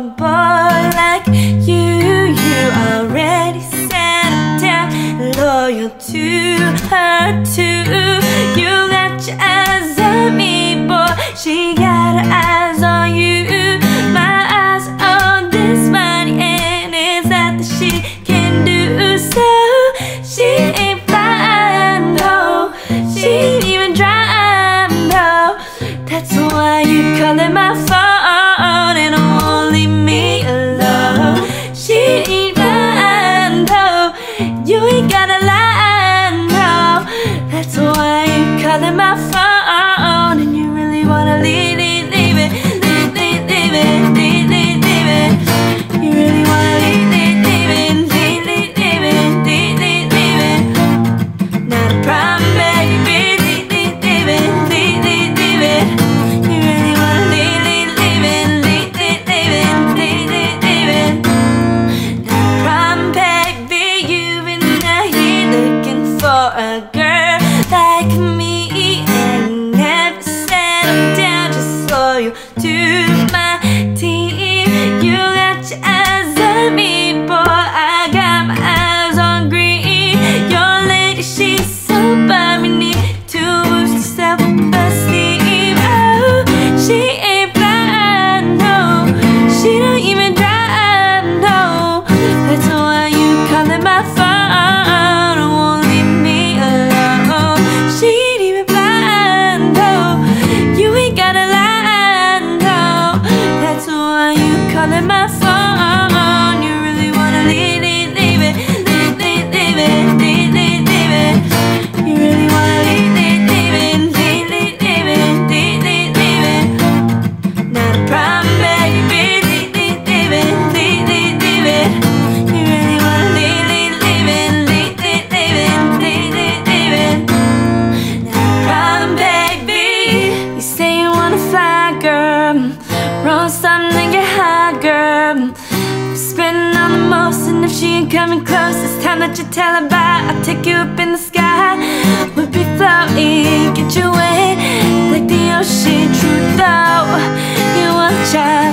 broken boy like you. You already said I'm down Loyal to her too. than my You got your boy. I got eyes on green. Your lady, she's so need to herself. Oh, she Spinning on the most And if she ain't coming close It's time that you tell her bye. I'll take you up in the sky. We'll be floating, get you way Like the ocean, true though. You are a child.